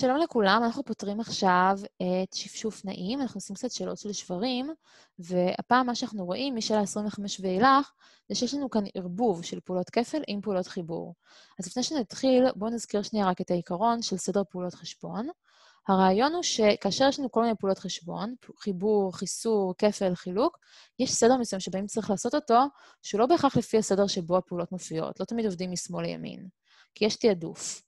שלום לכולם, אנחנו פותרים עכשיו את שפשוף נעים, אנחנו עושים קצת שאלות של שברים, והפעם מה שאנחנו רואים, משאלה 25 ואילך, זה שיש לנו כאן ערבוב של פעולות כפל עם פעולות חיבור. אז לפני שנתחיל, בואו נזכיר שנייה רק את העיקרון של סדר פעולות חשבון. הרעיון הוא שכאשר יש לנו כל מיני פעולות חשבון, חיבור, חיסור, כפל, חילוק, יש סדר מסוים שבהם צריך לעשות אותו, שהוא לא בהכרח לפי הסדר שבו הפעולות מופיעות, לא תמיד עובדים משמאל לימין, כי יש תעדוף.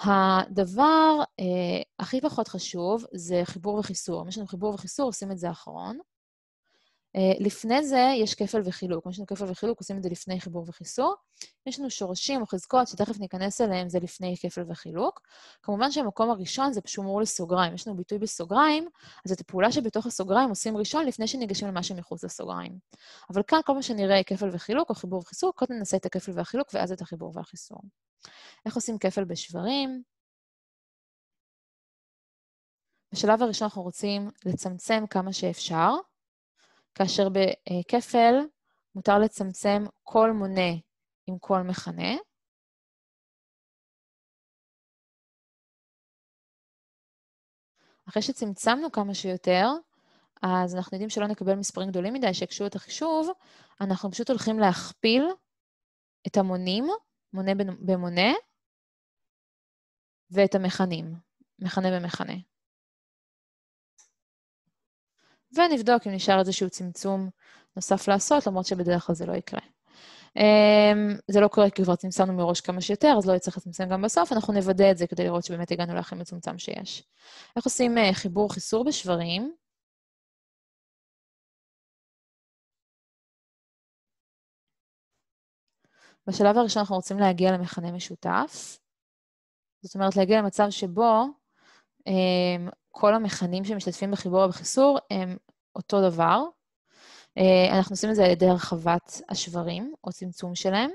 הדבר אה, הכי פחות חשוב זה חיבור וחיסור. יש לנו חיבור וחיסור, עושים את זה אחרון. אה, לפני זה יש כפל וחילוק. יש לנו כפל וחילוק, עושים את זה לפני חיבור וחיסור. יש לנו שורשים או חזקות, שתכף ניכנס אליהם, זה לפני כפל וחילוק. כמובן שהמקום הראשון זה שמור לסוגריים. יש לנו ביטוי בסוגריים, אז את הפעולה שבתוך הסוגריים עושים ראשון לפני שניגשים למה שמחוץ לסוגריים. אבל כאן כל מה שנראה כפל וחילוק או חיבור וחיסור, קודם נעשה את הכפל והחילוק ואז את החיבור והחיסור. איך עושים כפל בשברים? בשלב הראשון אנחנו רוצים לצמצם כמה שאפשר, כאשר בכפל מותר לצמצם כל מונה עם כל מכנה. אחרי שצמצמנו כמה שיותר, אז אנחנו יודעים שלא נקבל מספרים גדולים מדי שיקשו את החישוב, אנחנו פשוט הולכים להכפיל את המונים, מונה במונה, ואת המכנים, מכנה במכנה. ונבדוק אם נשאר איזשהו צמצום נוסף לעשות, למרות שבדרך כלל זה לא יקרה. Um, זה לא קורה כי כבר צמצמנו מראש כמה שיותר, אז לא יצטרך לצמצם גם בסוף, אנחנו נוודא את זה כדי לראות שבאמת הגענו להכי מצומצם שיש. איך עושים uh, חיבור חיסור בשברים? בשלב הראשון אנחנו רוצים להגיע למכנה משותף. זאת אומרת, להגיע למצב שבו um, כל המכנים שמשתתפים בחיבור ובחיסור הם אותו דבר. Uh, אנחנו עושים את זה על ידי הרחבת השברים, או צמצום שלהם.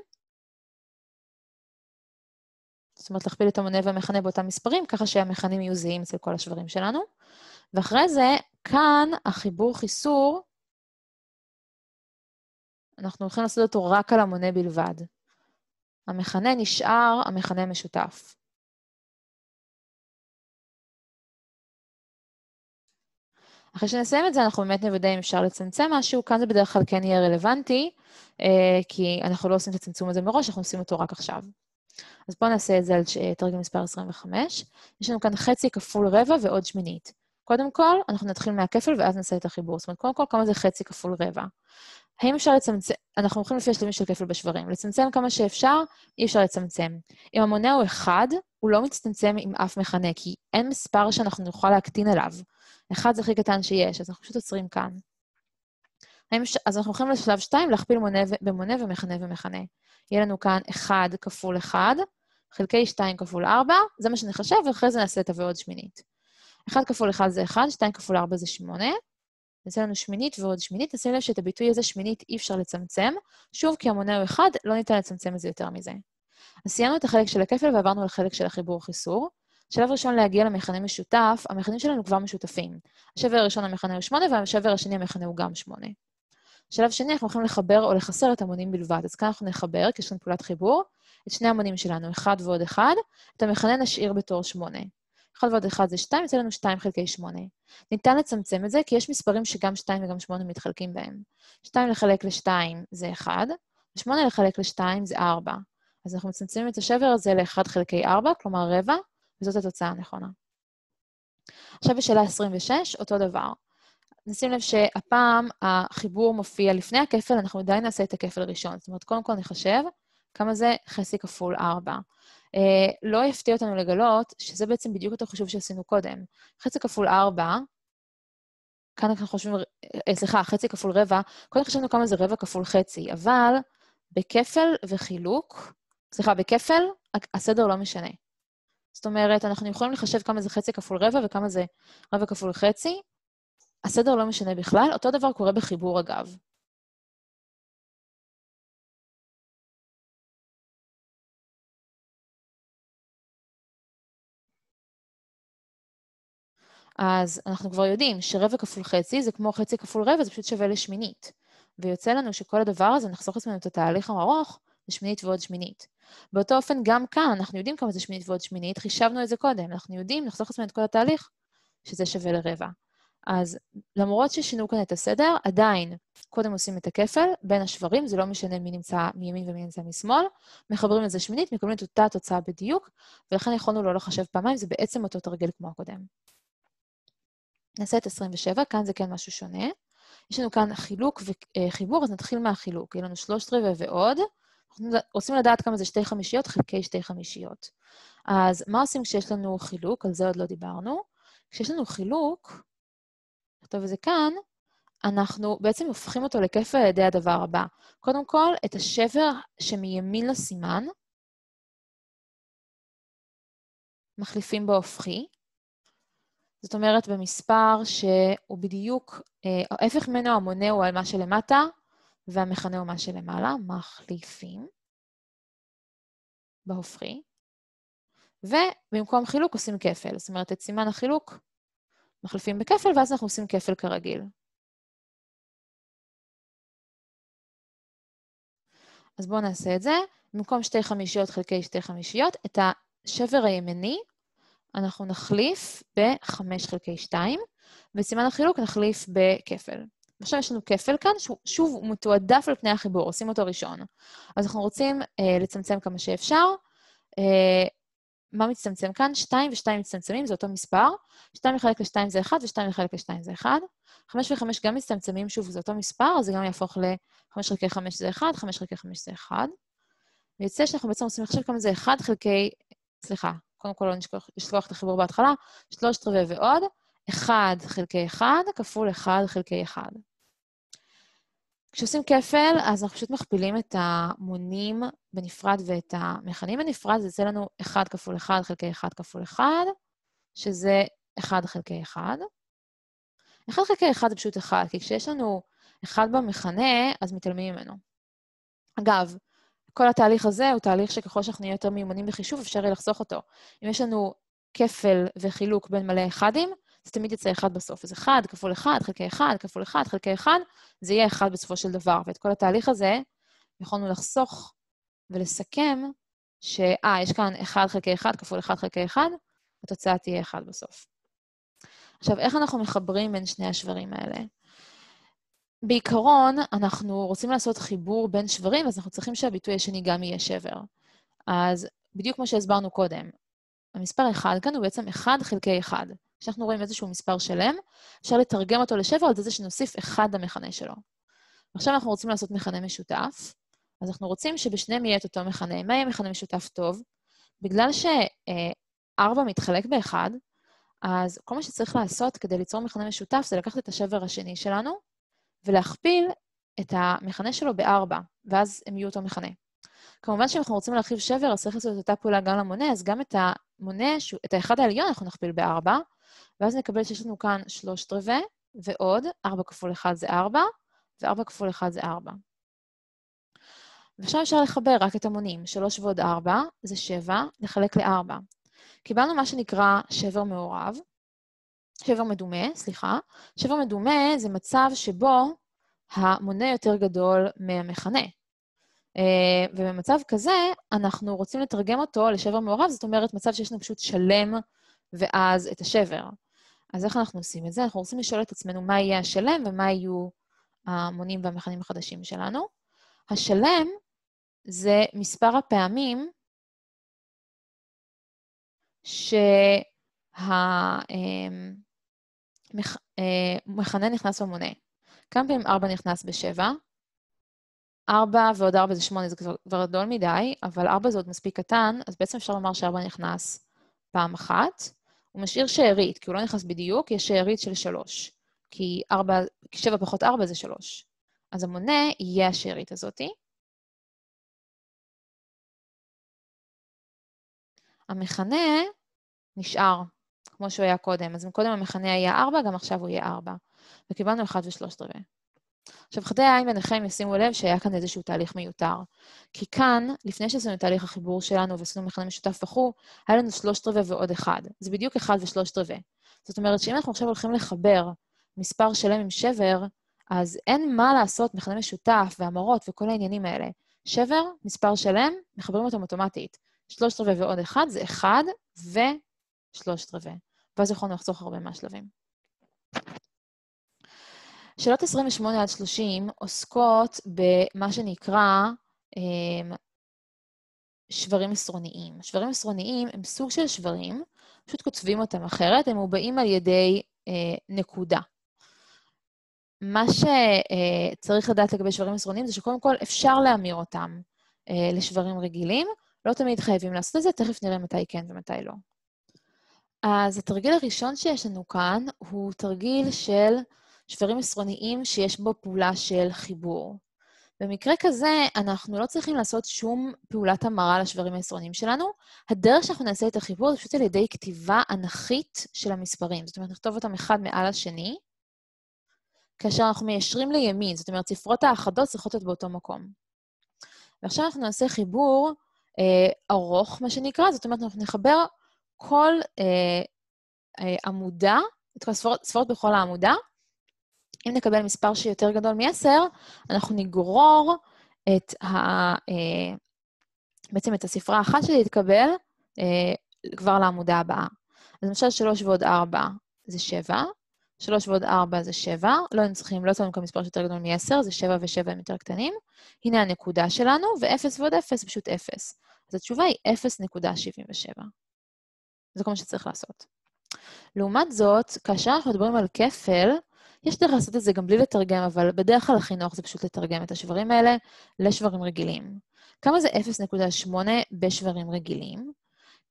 זאת אומרת, להכפיל את המונה והמכנה באותם מספרים, ככה שהמכנים יהיו זהים אצל כל השברים שלנו. ואחרי זה, כאן החיבור-חיסור, אנחנו הולכים לעשות אותו רק על המונה בלבד. המכנה נשאר המכנה המשותף. אחרי שנסיים את זה, אנחנו באמת נוודא אם אפשר לצמצם משהו. כאן זה בדרך כלל כן יהיה רלוונטי, אה, כי אנחנו לא עושים את הצמצום הזה מראש, אנחנו עושים אותו רק עכשיו. אז בואו נעשה את זה על תרגיל מספר 25. יש לנו כאן חצי כפול רבע ועוד שמינית. קודם כל, אנחנו נתחיל מהכפל ואז נעשה את החיבור. זאת אומרת, קודם כל, כמה זה חצי כפול רבע. האם אפשר לצמצם, אנחנו הולכים לפי השלבים של כפל בשברים. לצמצם כמה שאפשר, אי אפשר לצמצם. אם המונה הוא אחד, הוא לא מצטמצם עם אף מכנה, כי אין מספר שאנחנו נוכל להקטין עליו. אחד זה הכי קטן שיש, אז אנחנו פשוט עוצרים כאן. אז אנחנו הולכים לשלב 2, להכפיל מונה במונה ומכנה ומכנה. יהיה לנו כאן 1 כפול 1, חלקי 2 כפול 4, זה מה שנחשב, ואחרי זה נעשה את הוועוד שמינית. 1 כפול 1 זה 1, 2 כפול 4 זה 8. יוצא לנו שמינית ועוד שמינית. נשים לב שאת הביטוי הזה, שמינית, אי אפשר לצמצם. שוב, כי המונה הוא 1, לא ניתן לצמצם את זה יותר מזה. אז סיימנו את החלק של הכפל ועברנו לחלק של החיבור-חיסור. שלב ראשון להגיע למכנה משותף, המכנים שלנו כבר משותפים. השבר הראשון המכנה הוא 8, והשבר השני המכנה הוא גם 8. שלב שני, אנחנו הולכים לחבר או לחסר את המונים בלבד. אז כאן אנחנו נחבר, כי יש לנו פעולת חיבור, את שני המונים שלנו, 1 ועוד 1, את המכנה נשאיר בתור 8. 1 ועוד 1 זה 2, יוצא לנו 2 חלקי 8. ניתן לצמצם את זה, כי יש מספרים שגם 2 וגם 8 מתחלקים בהם. 2 לחלק ל-2 זה 1, ו-8 לחלק ל-2 זה 4. אז אנחנו מצמצמים את השבר הזה ל-1 חלקי 4, כלומר רבע, וזאת התוצאה הנכונה. עכשיו בשאלה 26, אותו דבר. נשים לב שהפעם החיבור מופיע לפני הכפל, אנחנו עדיין נעשה את הכפל הראשון. זאת אומרת, קודם כל נחשב כמה זה חצי כפול 4. Uh, לא יפתיע אותנו לגלות שזה בעצם בדיוק אותו חישוב שעשינו קודם. חצי כפול 4, כאן אנחנו חושבים, uh, סליחה, חצי כפול רבע, קודם חשבנו כמה זה רבע כפול חצי, אבל בכפל וחילוק, סליחה, בכפל הסדר לא משנה. זאת אומרת, אנחנו יכולים לחשב כמה זה חצי כפול רבע וכמה זה רבע כפול חצי. הסדר לא משנה בכלל, אותו דבר קורה בחיבור אגב. אז אנחנו כבר יודעים שרבע כפול חצי זה כמו חצי כפול רבע, זה פשוט שווה לשמינית. ויוצא לנו שכל הדבר הזה, נחסוך לעצמנו את התהליך הארוך, זה שמינית ועוד שמינית. באותו אופן, גם כאן, אנחנו יודעים כמה זה שמינית ועוד שמינית, חישבנו את זה קודם, אנחנו יודעים לחסוך לעצמנו את כל התהליך, שזה שווה לרבע. אז למרות ששינו כאן את הסדר, עדיין קודם עושים את הכפל בין השברים, זה לא משנה מי נמצא מימין ומי נמצא משמאל, מחברים לזה שמינית, מקבלים את אותה תוצאה בדיוק, ולכן יכולנו לא לחשב פעמיים, זה בעצם אותו תרגיל כמו הקודם. נעשה את 27, כאן זה כן משהו שונה. יש לנו כאן חילוק וחיבור, אז נתחיל מהחילוק. יהיה לנו שלושת רבעי ועוד. אנחנו רוצים לדעת כמה זה שתי חמישיות חלקי שתי חמישיות. אז מה עושים כשיש לנו חילוק? על זה עוד לא דיברנו. כשיש לנו חילוק, נכתוב את זה כאן, אנחנו בעצם הופכים אותו לכפל על ידי הדבר הבא. קודם כל, את השבר שמימין לסימן, מחליפים בהופכי. זאת אומרת, במספר שהוא בדיוק, אה, ההפך ממנו, המונה הוא על מה שלמטה, והמכנה הוא מה שלמעלה, מחליפים בהופכי. ובמקום חילוק עושים כפל. זאת אומרת, את סימן החילוק מחליפים בכפל, ואז אנחנו עושים כפל כרגיל. אז בואו נעשה את זה. במקום שתי חמישיות חלקי שתי חמישיות, את השבר הימני אנחנו נחליף ב-5 חלקי 2, וסימן החילוק נחליף בכפל. עכשיו יש לנו כפל כאן, שוב הוא מתועדף על פני החיבור, עושים אותו ראשון. אז אנחנו רוצים אה, לצמצם כמה שאפשר. אה, מה מצטמצם כאן? 2 ו-2 מצטמצמים, זה אותו מספר. 2 לחלק ל-2 זה 1 ו-2 לחלק ל-2 זה 1. 5 ו-5 גם מצטמצמים, שוב, זה אותו מספר, אז זה גם יהפוך ל-5 חלקי 5 זה 1, 5 חלקי 5 זה 1. ויוצא שאנחנו בעצם רוצים לחשב כמה זה 1 חלקי, סליחה, קודם כל לא נשכוח לשכוח את החיבור בהתחלה, שלושת רבעי ועוד, 1 חלקי 1 כפול 1 חלקי 1. כשעושים כפל, אז אנחנו פשוט מכפילים את המונים בנפרד ואת המכנים בנפרד, זה יוצא לנו 1 כפול 1 חלקי 1 כפול 1, שזה 1 חלקי 1. 1 חלקי 1 זה פשוט 1, כי כשיש לנו 1 במכנה, אז מתעלמים ממנו. אגב, כל התהליך הזה הוא תהליך שככל שאנחנו נהיה יותר מיומנים בחישוב, אפשר יהיה לחסוך אותו. אם יש לנו כפל וחילוק בין מלא אחדים, זה תמיד יצא 1 בסוף. אז 1 כפול 1 חלקי 1 כפול 1 חלקי 1, זה יהיה 1 בסופו של דבר. ואת כל התהליך הזה יכולנו לחסוך ולסכם ש... אה, יש כאן 1 חלקי 1 כפול 1 חלקי 1, התוצאה תהיה 1 בסוף. עכשיו, איך אנחנו מחברים בין שני השברים האלה? בעיקרון, אנחנו רוצים לעשות חיבור בין שברים, אז אנחנו צריכים שהביטוי השני גם יהיה שבר. אז בדיוק כמו שהסברנו קודם, המספר 1 כאן הוא בעצם 1 חלקי 1. כשאנחנו רואים איזשהו מספר שלם, אפשר לתרגם אותו לשבר על זה שנוסיף 1 למכנה שלו. עכשיו אנחנו רוצים לעשות מכנה משותף, אז אנחנו רוצים שבשניהם יהיה את אותו מכנה. מה יהיה מכנה משותף טוב? בגלל ש-4 מתחלק ב-1, אז כל מה שצריך לעשות כדי ליצור מכנה משותף זה לקחת את השבר השני שלנו ולהכפיל את המכנה שלו ב-4, ואז הם יהיו אותו מכנה. כמובן שאם אנחנו רוצים להרחיב שבר, אז צריך לעשות את אותה פעולה גם למונה, אז גם את המונה, את האחד העליון אנחנו נכפיל ב-4, ואז נקבל שיש לנו כאן שלושת רבעי, ועוד, 4 כפול 1 זה 4, ו-4 כפול 1 זה 4. ועכשיו אפשר לחבר רק את המונים. 3 ועוד 4 זה 7, נחלק ל-4. קיבלנו מה שנקרא שבר מעורב, שבר מדומה, סליחה. שבר מדומה זה מצב שבו המונה יותר גדול מהמכנה. אה, ובמצב כזה, אנחנו רוצים לתרגם אותו לשבר מעורב, זאת אומרת, מצב שיש לנו פשוט שלם ואז את השבר. אז איך אנחנו עושים את זה? אנחנו רוצים לשאול את עצמנו מה יהיה השלם ומה יהיו המונים והמכנים החדשים שלנו. השלם זה מספר הפעמים שהמכנה אמ, נכנס במונה. כמה פעמים 4 נכנס ב-7? 4 ועוד 4 זה 8, זה כבר גדול מדי, אבל 4 זה עוד מספיק קטן, אז בעצם אפשר לומר ש-4 נכנס פעם אחת. הוא משאיר שארית, כי הוא לא נכנס בדיוק, יש שארית של 3. כי 4, 7 פחות 4 זה 3. אז המונה יהיה השארית הזאתי. המכנה נשאר כמו שהוא היה קודם. אז אם קודם המכנה היה 4, גם עכשיו הוא יהיה 4. וקיבלנו 1 ושלושת רבעי. עכשיו, חדי העין ביניכם ישימו לב שהיה כאן איזשהו תהליך מיותר. כי כאן, לפני שעשינו את תהליך החיבור שלנו ועשינו מכנה משותף וכו', היה לנו שלושת רבעי ועוד אחד. זה בדיוק אחד ושלושת רבעי. זאת אומרת שאם אנחנו עכשיו הולכים לחבר מספר שלם עם שבר, אז אין מה לעשות מכנה משותף והמרות וכל העניינים האלה. שבר, מספר שלם, מחברים אותם אוטומטית. שלושת רבעי ועוד אחד זה אחד ושלושת רבעי. ואז יכולנו לחסוך הרבה מהשלבים. שאלות 28 עד 30 עוסקות במה שנקרא אה, שברים עשרוניים. שברים עשרוניים הם סוג של שברים, פשוט כותבים אותם אחרת, הם מובעים על ידי אה, נקודה. מה שצריך לדעת לגבי שברים עשרוניים זה שקודם כל אפשר להמיר אותם אה, לשברים רגילים, לא תמיד חייבים לעשות את זה, תכף נראה מתי כן ומתי לא. אז התרגיל הראשון שיש לנו כאן הוא תרגיל של שברים עשרוניים שיש בו פעולה של חיבור. במקרה כזה, אנחנו לא צריכים לעשות שום פעולת המרה לשברים העשרוניים שלנו. הדרך שאנחנו נעשה את החיבור זה פשוט על ידי כתיבה אנכית של המספרים. זאת אומרת, נכתוב אותם אחד מעל השני, כאשר אנחנו מיישרים לימין, זאת אומרת, ספרות האחדות צריכות להיות באותו מקום. ועכשיו אנחנו נעשה חיבור אה, ארוך, מה שנקרא, זאת אומרת, אנחנו נחבר כל אה, אה, עמודה, את כל הספרות בכל העמודה, אם נקבל מספר שיותר גדול מ-10, אנחנו נגרור את ה... אה, בעצם את הספרה האחת שתתקבל אה, כבר לעמודה הבאה. אז למשל 3 ועוד 4 זה 7, 3 ועוד 4 זה 7, לא היינו צריכים, לא כאן מספר שיותר גדול מ-10, זה 7 ו-7 הם יותר קטנים. הנה הנקודה שלנו, ו-0 ועוד 0 זה פשוט 0. אז התשובה היא 0.77. זה כל מה שצריך לעשות. לעומת זאת, כאשר אנחנו מדברים על כפל, יש דרך לעשות את זה גם בלי לתרגם, אבל בדרך כלל הכי נוח זה פשוט לתרגם את השברים האלה לשברים רגילים. כמה זה 0.8 בשברים רגילים?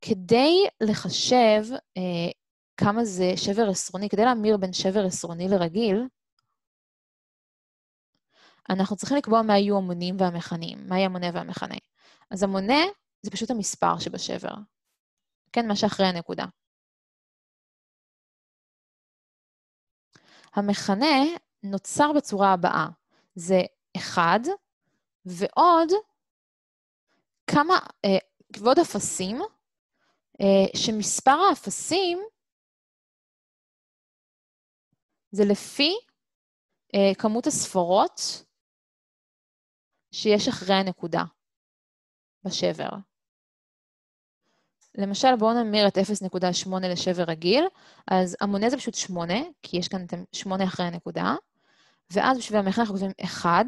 כדי לחשב אה, כמה זה שבר עשרוני, כדי להמיר בין שבר עשרוני לרגיל, אנחנו צריכים לקבוע מה יהיו המונים והמכנים, מה יהיה המונה והמכנה. אז המונה זה פשוט המספר שבשבר. כן, מה שאחרי הנקודה. המכנה נוצר בצורה הבאה, זה 1 ועוד כמה, אה, ועוד אפסים, אה, שמספר האפסים זה לפי אה, כמות הספרות שיש אחרי הנקודה בשבר. למשל, בואו נמיר את 0.8 לשבר רגיל, אז המונה זה פשוט 8, כי יש כאן 8 אחרי הנקודה, ואז בשביל המכנה אנחנו כותבים 1,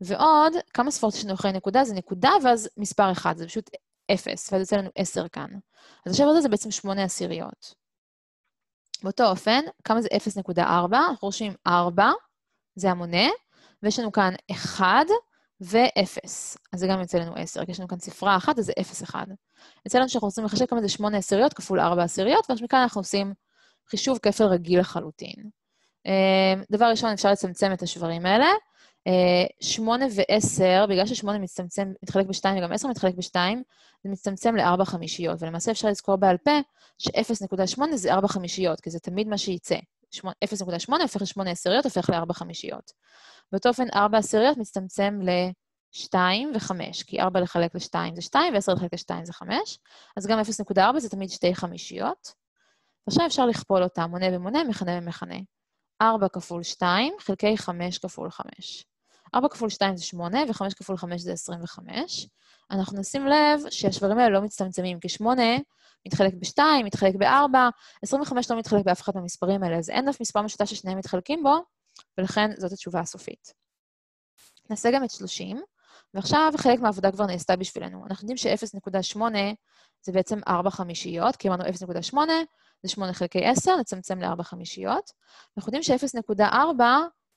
ועוד כמה ספרות יש לנו אחרי נקודה, זה נקודה, ואז מספר 1, זה פשוט 0, ואז יוצא לנו 10 כאן. אז השבר הזה זה בעצם 8 עשיריות. באותו אופן, כמה זה 0.4? אנחנו רושמים 4, זה המונה, ויש לנו כאן 1 ו-0. אז זה גם יוצא לנו 10, כי יש לנו כאן ספרה אחת, אז זה 0.1. יוצא לנו שאנחנו רוצים לחשב כמה זה 8 עשיריות כפול 4 עשיריות, ואז מכאן אנחנו עושים חישוב כפל רגיל לחלוטין. אה, דבר ראשון, אפשר לצמצם את השברים האלה. 8 אה, ו-10, בגלל ש-8 מצטמצם, מתחלק ב-2 וגם 10 מתחלק ב-2, זה מצטמצם ל-4 חמישיות, ולמעשה אפשר לזכור בעל פה ש-0.8 זה 4 חמישיות, כי זה תמיד מה שייצא. 0.8 הופך ל-8 עשיריות, הופך ל-4 חמישיות. באותו אופן, 4 עשיריות מצטמצם ל-2 ו-5, כי 4 לחלק ל-2 זה 2, ו-10 לחלק ל-2 זה 5, אז גם 0.4 זה תמיד 2 חמישיות. ועכשיו אפשר לכפול אותם, מונה במונה, מכנה במכנה. 4 כפול 2 חלקי 5 כפול 5. 4 כפול 2 זה 8, ו-5 כפול 5 זה 25. אנחנו נשים לב שהשברים האלה לא מצטמצמים, כי 8 מתחלק ב-2, מתחלק ב-4, 25 לא מתחלק באף אחד מהמספרים האלה, אז אין אף מספר משותף ששניהם מתחלקים בו, ולכן זאת התשובה הסופית. נעשה גם את 30, ועכשיו חלק מהעבודה כבר נעשתה בשבילנו. אנחנו יודעים ש-0.8 זה בעצם 4 חמישיות, כי אמרנו 0.8 זה 8 חלקי 10, נצמצם ל-4 חמישיות. אנחנו יודעים ש-0.4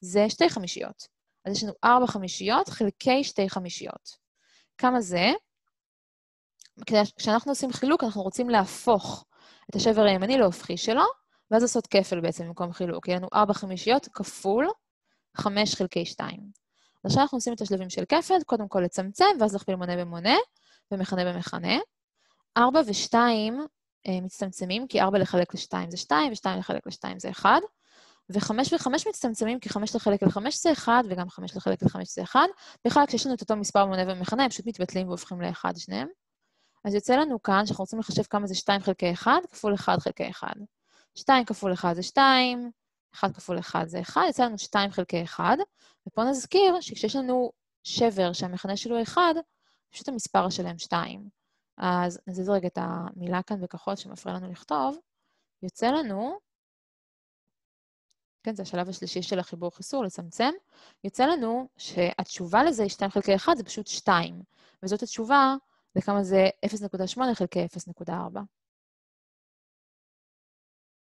זה 2 חמישיות. אז יש לנו 4 חמישיות חלקי 2 חמישיות. כמה זה? כשאנחנו עושים חילוק, אנחנו רוצים להפוך את השבר הימני להופכי שלו, ואז לעשות כפל בעצם במקום חילוק. יהיה לנו 4 חמישיות כפול 5 חלקי 2. אז עכשיו אנחנו עושים את השלבים של כפל, קודם כל לצמצם, ואז להכפיל מונה במונה, ומכנה במכנה. 4 ו-2 אה, מצטמצמים, כי 4 לחלק ל-2 זה 2, ו-2 לחלק ל-2 זה 1. ו-5 ו-5 מצטמצמים, כי 5 לחלק ל-5 זה 1, וגם 5 לחלק ל-5 זה 1. בכלל, כשיש לנו את אותו מספר מונה ומכנה, הם פשוט מתבטלים והופכים ל-1 שניהם. אז יוצא לנו כאן שאנחנו רוצים לחשב כמה זה 2 חלקי 1 כפול 1 חלקי 1. 2 כפול 1 זה 2, 1 כפול 1 זה 1, יצא לנו 2 חלקי 1, ופה נזכיר שכשיש לנו שבר שהמכנה שלו 1, פשוט המספר השלם 2. אז נזיז רגע את המילה כאן בכחול שמפריע לנו לכתוב. יוצא לנו, כן, זה השלב השלישי של החיבור חיסור, לצמצם, יוצא לנו שהתשובה לזה, 2 חלקי 1, זה פשוט 2. וזאת התשובה לכמה זה 0.8 חלקי 0.4.